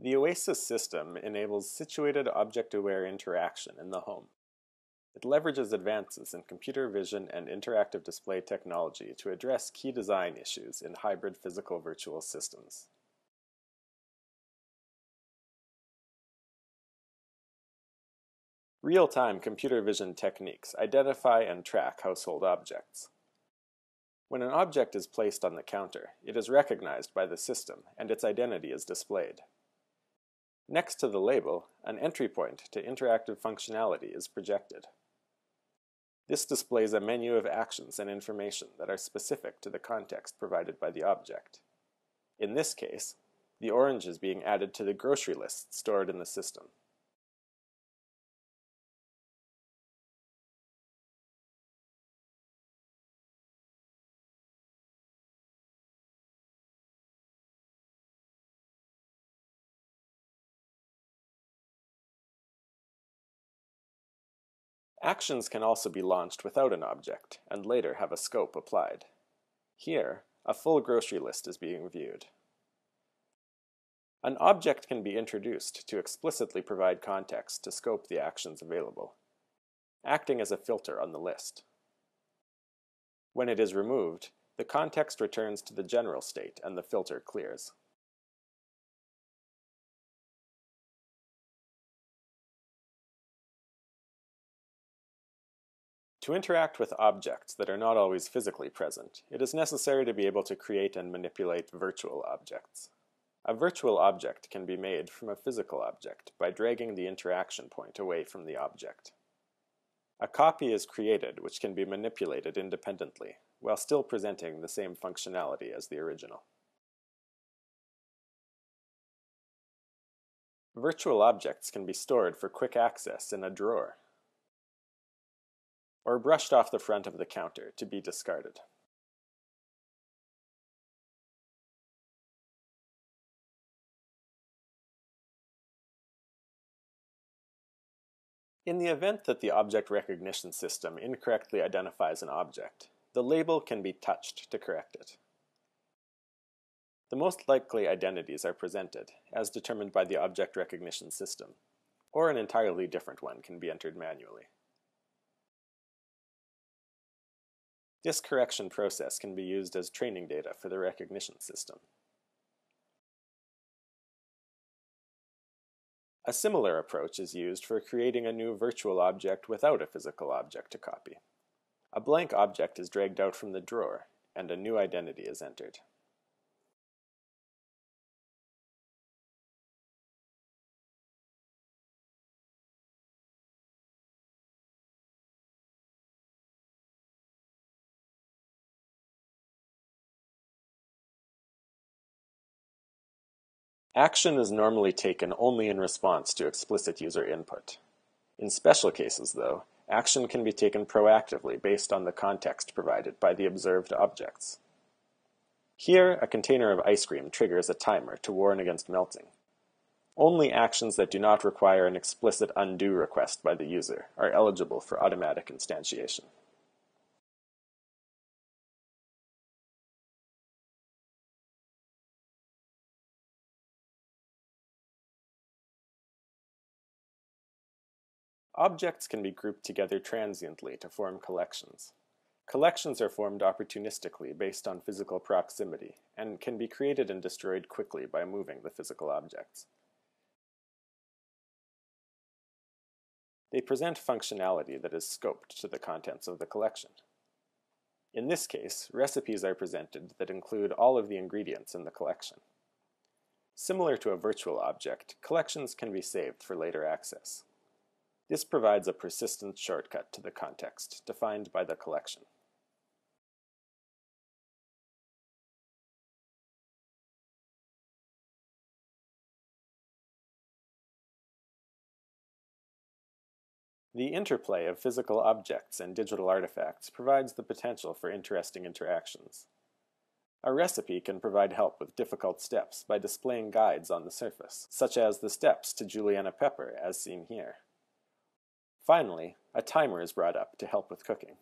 The OASIS system enables situated object-aware interaction in the home. It leverages advances in computer vision and interactive display technology to address key design issues in hybrid physical-virtual systems. Real-time computer vision techniques identify and track household objects. When an object is placed on the counter, it is recognized by the system and its identity is displayed. Next to the label, an entry point to interactive functionality is projected. This displays a menu of actions and information that are specific to the context provided by the object. In this case, the orange is being added to the grocery list stored in the system. Actions can also be launched without an object, and later have a scope applied. Here, a full grocery list is being viewed. An object can be introduced to explicitly provide context to scope the actions available, acting as a filter on the list. When it is removed, the context returns to the general state and the filter clears. To interact with objects that are not always physically present, it is necessary to be able to create and manipulate virtual objects. A virtual object can be made from a physical object by dragging the interaction point away from the object. A copy is created which can be manipulated independently, while still presenting the same functionality as the original. Virtual objects can be stored for quick access in a drawer or brushed off the front of the counter to be discarded. In the event that the object recognition system incorrectly identifies an object, the label can be touched to correct it. The most likely identities are presented, as determined by the object recognition system, or an entirely different one can be entered manually. This correction process can be used as training data for the recognition system. A similar approach is used for creating a new virtual object without a physical object to copy. A blank object is dragged out from the drawer, and a new identity is entered. Action is normally taken only in response to explicit user input. In special cases, though, action can be taken proactively based on the context provided by the observed objects. Here, a container of ice cream triggers a timer to warn against melting. Only actions that do not require an explicit undo request by the user are eligible for automatic instantiation. Objects can be grouped together transiently to form collections. Collections are formed opportunistically based on physical proximity, and can be created and destroyed quickly by moving the physical objects. They present functionality that is scoped to the contents of the collection. In this case, recipes are presented that include all of the ingredients in the collection. Similar to a virtual object, collections can be saved for later access. This provides a persistent shortcut to the context defined by the collection. The interplay of physical objects and digital artifacts provides the potential for interesting interactions. A recipe can provide help with difficult steps by displaying guides on the surface, such as the steps to julienne a pepper as seen here. Finally, a timer is brought up to help with cooking.